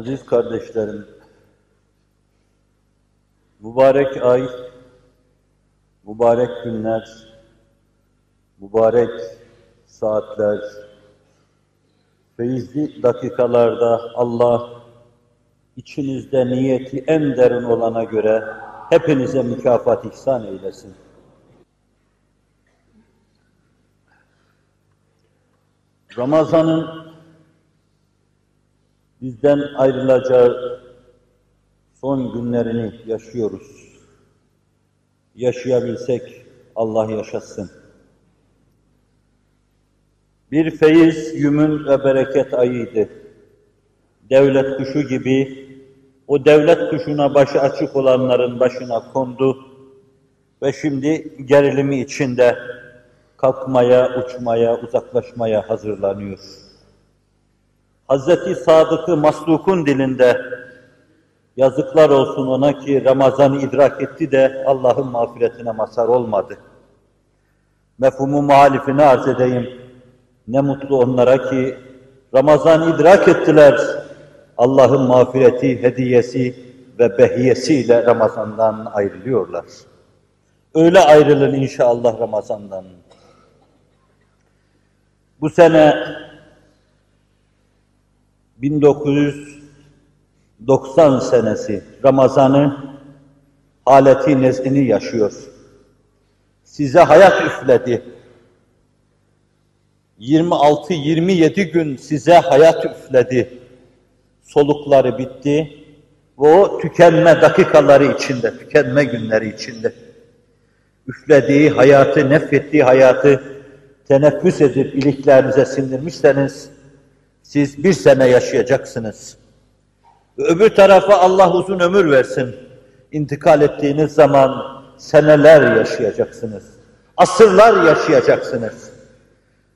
Aziz kardeşlerim, mübarek ay, mübarek günler, mübarek saatler, feyizli dakikalarda Allah içinizde niyeti en derin olana göre hepinize mükafat ihsan eylesin. Ramazan'ın bizden ayrılacağı son günlerini yaşıyoruz. Yaşayabilsek Allah yaşasın. Bir feyiz, yümün ve bereket ayıydı. Devlet kuşu gibi o devlet kuşuna başı açık olanların başına kondu ve şimdi gerilimi içinde kalkmaya, uçmaya, uzaklaşmaya hazırlanıyor. Hazreti Sadık'ı maslukun dilinde yazıklar olsun ona ki Ramazan'ı idrak etti de Allah'ın mağfiretine mazhar olmadı. Mefhumu muhalifini arz edeyim. Ne mutlu onlara ki Ramazan idrak ettiler. Allah'ın mağfireti, hediyesi ve behiyesiyle Ramazan'dan ayrılıyorlar. Öyle ayrılın inşallah Ramazan'dan. Bu sene 1990 senesi Ramazan'ı haleti nezdini yaşıyor. Size hayat üfledi. 26-27 gün size hayat üfledi. Solukları bitti ve o tükenme dakikaları içinde, tükenme günleri içinde üflediği hayatı, nefrettiği hayatı teneffüs edip iliklerinize sindirmişseniz, siz bir sene yaşayacaksınız. Öbür tarafa Allah uzun ömür versin. İntikal ettiğiniz zaman seneler yaşayacaksınız. Asırlar yaşayacaksınız.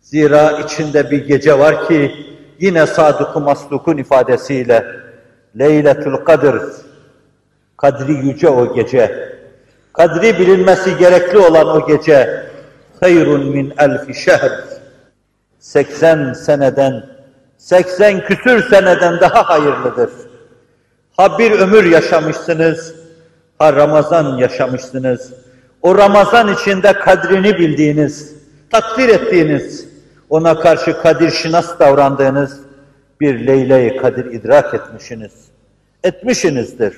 Zira içinde bir gece var ki yine Sadık-ı Masluk'un ifadesiyle Leyletül Kadir Kadri yüce o gece. Kadri bilinmesi gerekli olan o gece hayrun min elfi şehr 80 seneden 80 küsür seneden daha hayırlıdır. Ha bir ömür yaşamışsınız, ha Ramazan yaşamışsınız. O Ramazan içinde kadrini bildiğiniz, takdir ettiğiniz, ona karşı kadir şinas davrandığınız bir Leyle-i Kadir idrak etmişsiniz. Etmişsinizdir.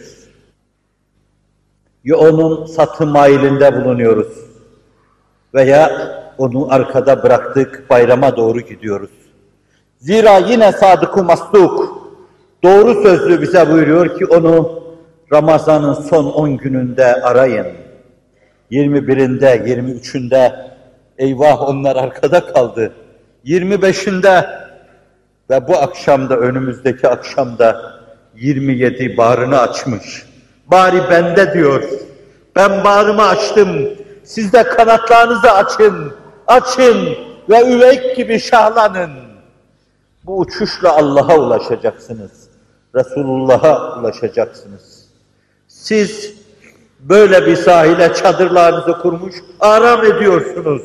Ya onun satı mailinde bulunuyoruz veya onu arkada bıraktık, bayrama doğru gidiyoruz. Zira yine sadık-ı masluk, doğru sözlü bize buyuruyor ki onu Ramazan'ın son 10 gününde arayın. 21'inde, 23'ünde, eyvah onlar arkada kaldı. 25'inde ve bu akşamda, önümüzdeki akşamda 27 bağrını açmış. Bari bende diyor. Ben bağrımı açtım. Siz de kanatlarınızı açın. Açın ve üveyk gibi şahlanın. Bu uçuşla Allah'a ulaşacaksınız. Resulullah'a ulaşacaksınız. Siz böyle bir sahile çadırlarınızı kurmuş, aram ediyorsunuz.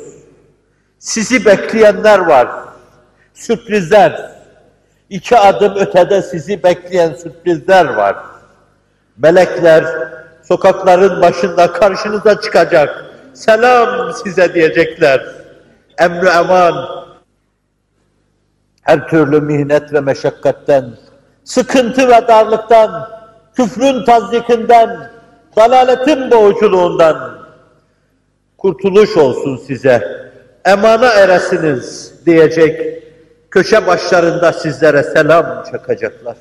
Sizi bekleyenler var. Sürprizler. İki adım ötede sizi bekleyen sürprizler var. Melekler sokakların başında karşınıza çıkacak. Selam size diyecekler. Emri eman. Her türlü mihnet ve meşakkatten, sıkıntı ve darlıktan, küfrün tazyikinden, dalaletin boğuculuğundan kurtuluş olsun size. Emana eresiniz diyecek. Köşe başlarında sizlere selam çakacaklar.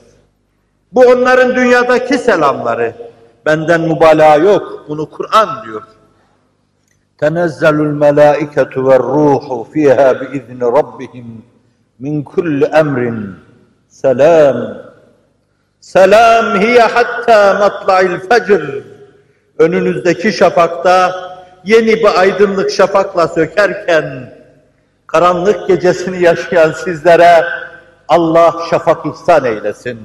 Bu onların dünyadaki selamları. Benden mübalağa yok. Bunu Kur'an diyor. Tenezzelul melâiketu ve ruhu fîhâ biizni rabbihim min kulli emrin selam. Selam hiye hatta matla'il fecr. Önünüzdeki şafakta yeni bir aydınlık şafakla sökerken karanlık gecesini yaşayan sizlere Allah şafak ihsan eylesin.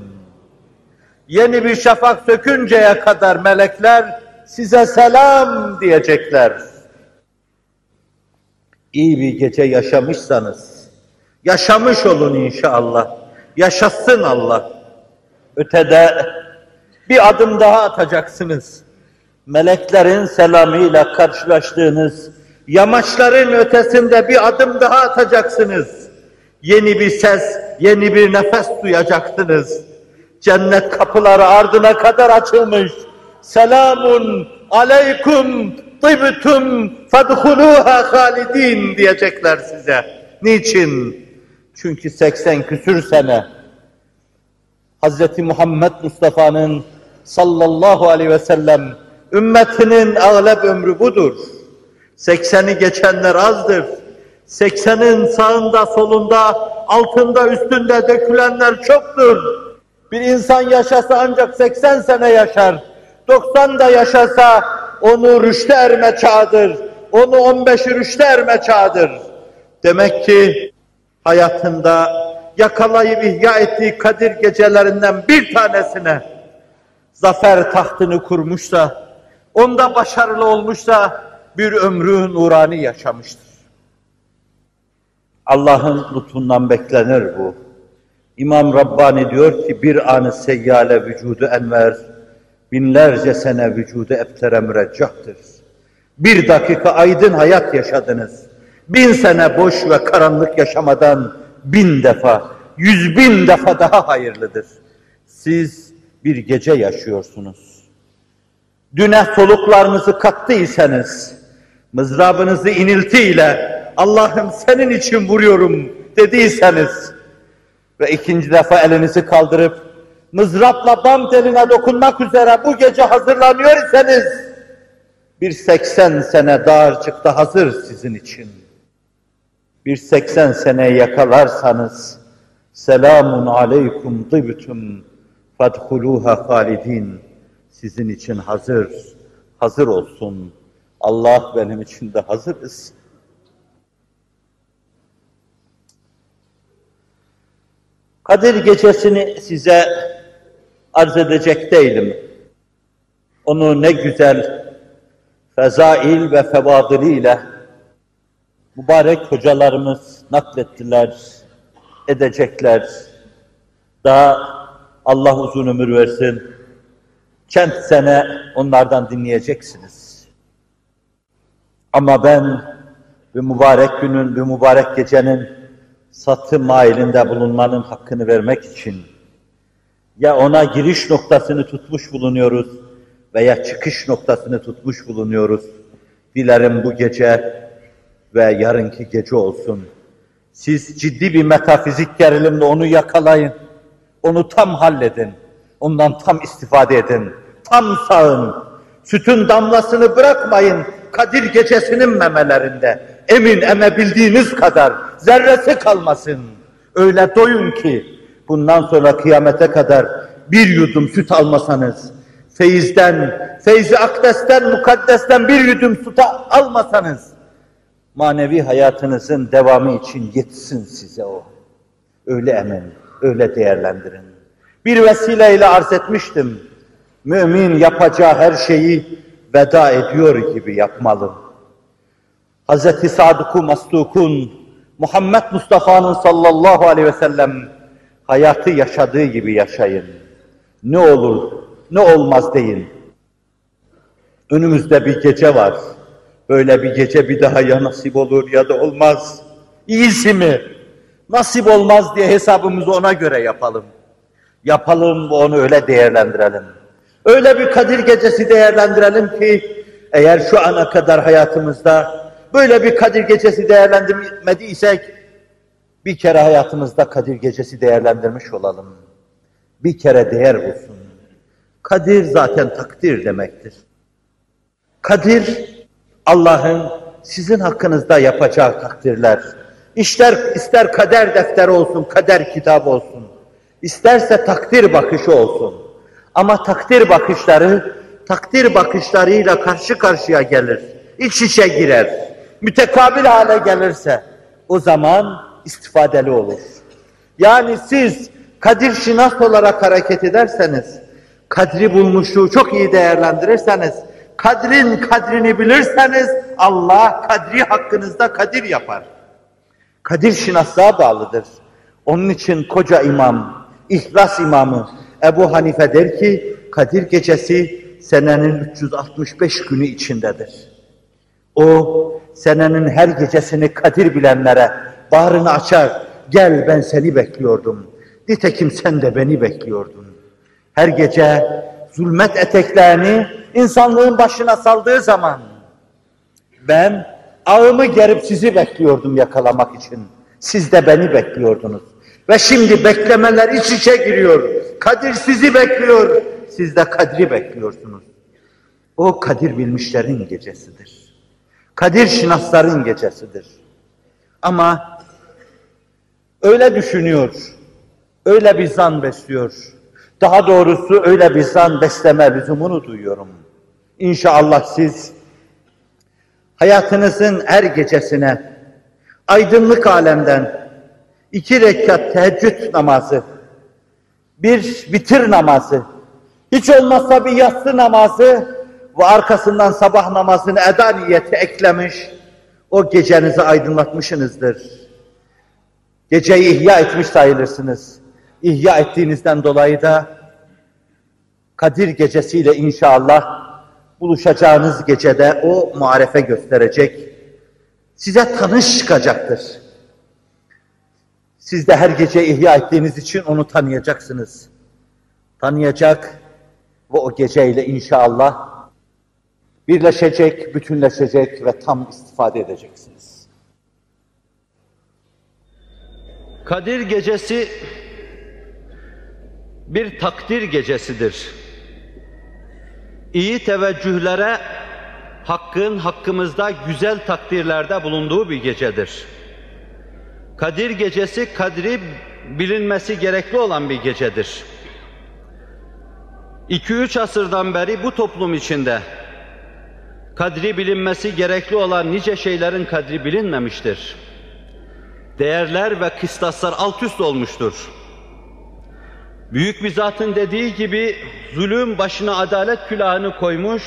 Yeni bir şafak sökünceye kadar melekler size selam diyecekler. İyi bir gece yaşamışsanız, yaşamış olun inşallah. Yaşasın Allah. Ötede bir adım daha atacaksınız. Meleklerin selamıyla karşılaştığınız yamaçların ötesinde bir adım daha atacaksınız. Yeni bir ses, yeni bir nefes duyacaksınız. Cennet kapıları ardına kadar açılmış. Selamun aleykum tıbtum fadhuluha halidin diyecekler size. Niçin? Çünkü 80 küsür sene Hz. Muhammed Mustafa'nın sallallahu aleyhi ve sellem ümmetinin ağlep ömrü budur. 80'i geçenler azdır. 80'in sağında, solunda, altında, üstünde dökülenler çoktur. Bir insan yaşasa ancak 80 sene yaşar. 90 da yaşasa onu rüşte erme çağıdır. Onu 15'i rüşte erme çağıdır. Demek ki hayatında yakalayıp ihya ettiği Kadir gecelerinden bir tanesine zafer tahtını kurmuşsa, onda başarılı olmuşsa bir ömrü nurani yaşamıştır. Allah'ın lütfundan beklenir bu. İmam Rabbani diyor ki bir anı seyyale vücudu enver, binlerce sene vücudu ebtere müreccahtır. Bir dakika aydın hayat yaşadınız. Bin sene boş ve karanlık yaşamadan bin defa, yüz bin defa daha hayırlıdır. Siz bir gece yaşıyorsunuz. Düne soluklarınızı kattıysanız, mızrabınızı iniltiyle Allah'ım senin için vuruyorum dediyseniz ve ikinci defa elinizi kaldırıp mızrapla bam teline dokunmak üzere bu gece hazırlanıyor iseniz bir 80 sene dağarcıkta hazır sizin için. Bir 80 sene yakalarsanız selamun aleykum tıbtum fadhuluha halidin sizin için hazır, hazır olsun. Allah benim için de hazırız. Kadir gecesini size arz edecek değilim. Onu ne güzel fezail ve fevadiliyle mübarek hocalarımız naklettiler, edecekler. Daha Allah uzun ömür versin. Kent sene onlardan dinleyeceksiniz. Ama ben bir mübarek günün, bir mübarek gecenin satı mailinde bulunmanın hakkını vermek için ya ona giriş noktasını tutmuş bulunuyoruz veya çıkış noktasını tutmuş bulunuyoruz. Dilerim bu gece ve yarınki gece olsun. Siz ciddi bir metafizik gerilimle onu yakalayın. Onu tam halledin. Ondan tam istifade edin. Tam sağın. Sütün damlasını bırakmayın. Kadir gecesinin memelerinde. Emin emebildiğiniz kadar zerresi kalmasın. Öyle doyun ki bundan sonra kıyamete kadar bir yudum süt almasanız, feyizden, feyzi akdesten, mukaddesten bir yudum süt almasanız, manevi hayatınızın devamı için yetsin size o. Öyle emin, öyle değerlendirin. Bir vesileyle arz etmiştim. Mümin yapacağı her şeyi veda ediyor gibi yapmalı. Hz. Sadık-ı Mastuk'un, Muhammed Mustafa'nın sallallahu aleyhi ve sellem hayatı yaşadığı gibi yaşayın. Ne olur, ne olmaz deyin. Önümüzde bir gece var. Böyle bir gece bir daha ya nasip olur ya da olmaz. İyisi mi? Nasip olmaz diye hesabımızı ona göre yapalım. Yapalım ve onu öyle değerlendirelim. Öyle bir Kadir gecesi değerlendirelim ki eğer şu ana kadar hayatımızda böyle bir Kadir gecesi değerlendirmediysek bir kere hayatımızda Kadir gecesi değerlendirmiş olalım. Bir kere değer bulsun. Kadir zaten takdir demektir. Kadir Allah'ın sizin hakkınızda yapacağı takdirler. İster, ister kader defteri olsun, kader kitabı olsun. İsterse takdir bakışı olsun. Ama takdir bakışları, takdir bakışlarıyla karşı karşıya gelir. İç içe girer. Mütekabil hale gelirse o zaman istifadeli olur. Yani siz kadir şinas olarak hareket ederseniz, kadri bulmuşluğu çok iyi değerlendirirseniz, kadrin kadrini bilirseniz Allah kadri hakkınızda kadir yapar. Kadir şinaslığa bağlıdır. Onun için koca imam, İhlas imamı Ebu Hanife der ki Kadir gecesi senenin 365 günü içindedir. O senenin her gecesini Kadir bilenlere bağrını açar. Gel ben seni bekliyordum. Nitekim sen de beni bekliyordun. Her gece zulmet eteklerini insanlığın başına saldığı zaman ben ağımı gerip sizi bekliyordum yakalamak için. Siz de beni bekliyordunuz. Ve şimdi beklemeler iç içe giriyor. Kadir sizi bekliyor. Siz de Kadir'i bekliyorsunuz. O Kadir bilmişlerin gecesidir. Kadir şinasların gecesidir. Ama öyle düşünüyor, öyle bir zan besliyor. Daha doğrusu öyle bir zan besleme lüzumunu duyuyorum. İnşallah siz hayatınızın her gecesine aydınlık alemden iki rekat teheccüd namazı, bir bitir namazı, hiç olmazsa bir yatsı namazı ve arkasından sabah namazını eda niyeti eklemiş, o gecenizi aydınlatmışsınızdır. Geceyi ihya etmiş sayılırsınız. İhya ettiğinizden dolayı da Kadir gecesiyle inşallah buluşacağınız gecede o muarefe gösterecek, size tanış çıkacaktır. Siz de her gece ihya ettiğiniz için onu tanıyacaksınız. Tanıyacak ve o geceyle inşallah birleşecek, bütünleşecek ve tam istifade edeceksiniz. Kadir gecesi bir takdir gecesidir. İyi teveccühlere Hakkın hakkımızda güzel takdirlerde bulunduğu bir gecedir. Kadir gecesi kadri bilinmesi gerekli olan bir gecedir. 2-3 asırdan beri bu toplum içinde kadri bilinmesi gerekli olan nice şeylerin kadri bilinmemiştir. Değerler ve kıstaslar alt üst olmuştur. Büyük bir zatın dediği gibi zulüm başına adalet külahını koymuş,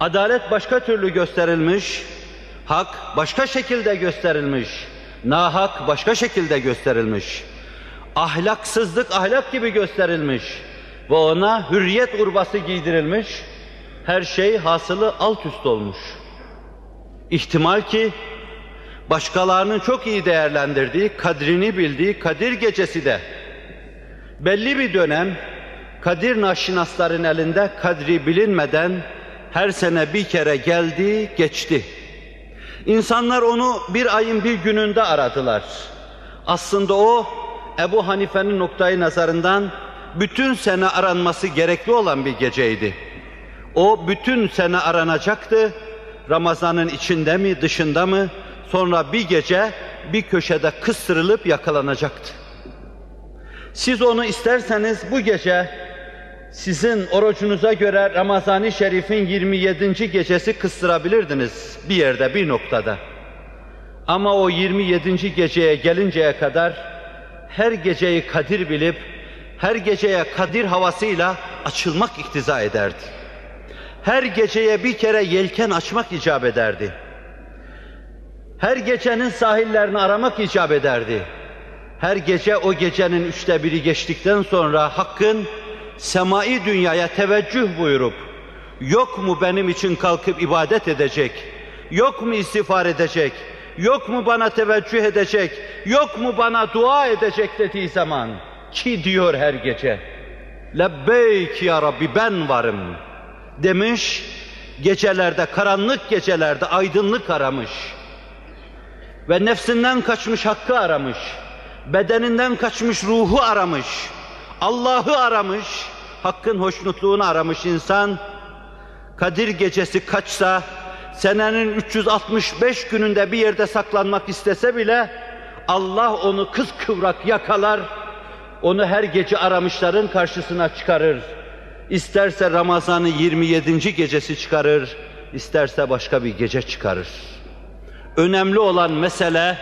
adalet başka türlü gösterilmiş, hak başka şekilde gösterilmiş, nahak başka şekilde gösterilmiş, ahlaksızlık ahlak gibi gösterilmiş ve ona hürriyet urbası giydirilmiş, her şey hasılı alt üst olmuş. İhtimal ki başkalarının çok iyi değerlendirdiği, kadrini bildiği Kadir gecesi de belli bir dönem Kadir naşinasların elinde kadri bilinmeden her sene bir kere geldi, geçti. İnsanlar onu bir ayın bir gününde aradılar. Aslında o Ebu Hanife'nin noktayı nazarından bütün sene aranması gerekli olan bir geceydi. O bütün sene aranacaktı. Ramazanın içinde mi, dışında mı? Sonra bir gece bir köşede kıstırılıp yakalanacaktı. Siz onu isterseniz bu gece sizin orucunuza göre Ramazan-ı Şerif'in 27. gecesi kıstırabilirdiniz bir yerde, bir noktada. Ama o 27. geceye gelinceye kadar her geceyi kadir bilip, her geceye kadir havasıyla açılmak iktiza ederdi. Her geceye bir kere yelken açmak icap ederdi. Her gecenin sahillerini aramak icap ederdi. Her gece o gecenin üçte biri geçtikten sonra Hakk'ın semai dünyaya teveccüh buyurup, yok mu benim için kalkıp ibadet edecek, yok mu istiğfar edecek, yok mu bana teveccüh edecek, yok mu bana dua edecek? dediği zaman, ki diyor her gece, lebbeyk ya Rabbi ben varım. demiş, gecelerde, karanlık gecelerde aydınlık aramış ve nefsinden kaçmış hakkı aramış, bedeninden kaçmış ruhu aramış, Allah'ı aramış, Hakk'ın hoşnutluğunu aramış insan, Kadir gecesi kaçsa, senenin 365 gününde bir yerde saklanmak istese bile, Allah onu kız kıvrak yakalar, onu her gece aramışların karşısına çıkarır. İsterse Ramazan'ı 27. gecesi çıkarır, isterse başka bir gece çıkarır. Önemli olan mesele,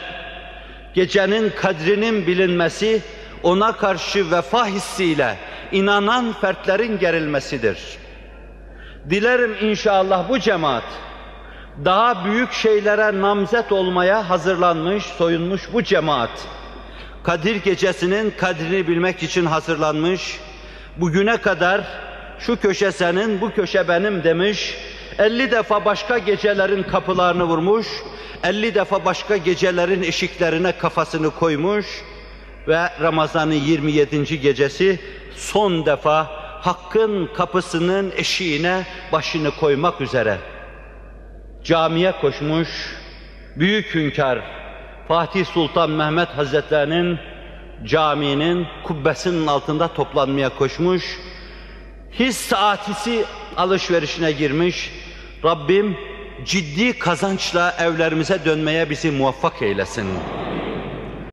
gecenin kadrinin bilinmesi, ona karşı vefa hissiyle inanan fertlerin gerilmesidir. Dilerim inşallah bu cemaat daha büyük şeylere namzet olmaya hazırlanmış, soyunmuş bu cemaat Kadir gecesinin kadrini bilmek için hazırlanmış, bugüne kadar şu köşe senin, bu köşe benim demiş, 50 defa başka gecelerin kapılarını vurmuş, 50 defa başka gecelerin eşiklerine kafasını koymuş ve Ramazan'ın 27. gecesi son defa Hakk'ın kapısının eşiğine başını koymak üzere camiye koşmuş, büyük hünkâr Fatih Sultan Mehmet Hazretlerinin caminin kubbesinin altında toplanmaya koşmuş, his saatisi alışverişine girmiş, Rabbim ciddi kazançla evlerimize dönmeye bizi muvaffak eylesin.